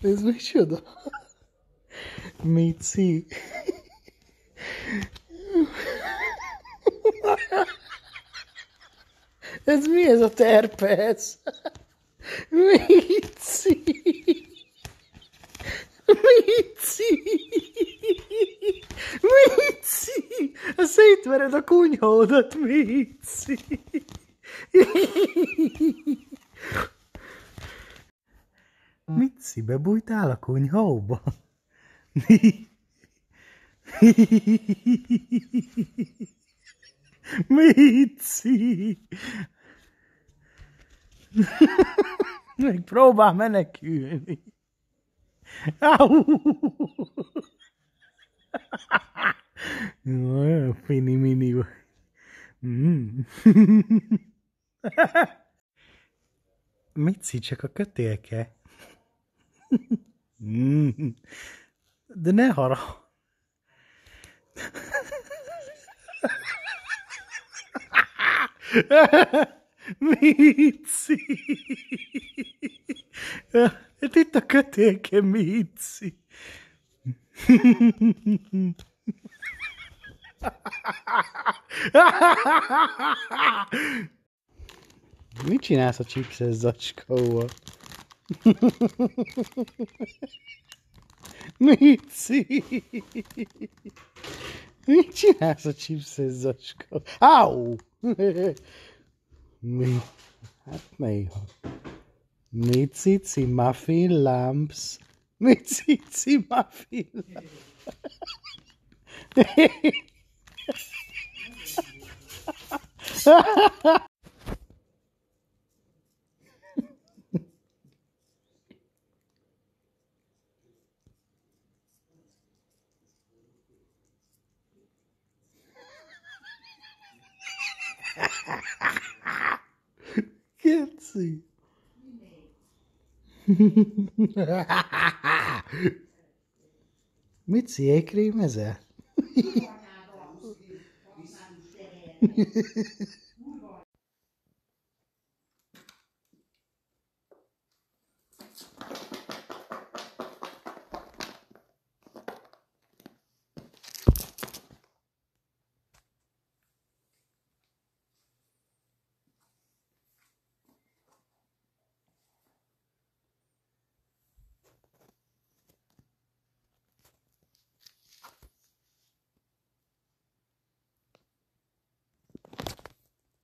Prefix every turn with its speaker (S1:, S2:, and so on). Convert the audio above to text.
S1: Ez micsoda? Mici. Ez mi ez a terpec? Mici. Mici. Mici. Szétvered a kunyhódat, Mici. Mici, bebújtál a kunyhóba? Mici! Még próbál menekülni. Au! Olyan fini-mini vagy. Mm. Mici, csak a kötélke. mm. Den är har Mizzi! E ti tocca a te che Mizzi! nasce, sa chipse začkova. Mici! Csinálsz a chipses zacskóval? Au! Mi? Hát néha. Micici muffin lamps. Micici muffin lamps. can't see. Mit siekrim ez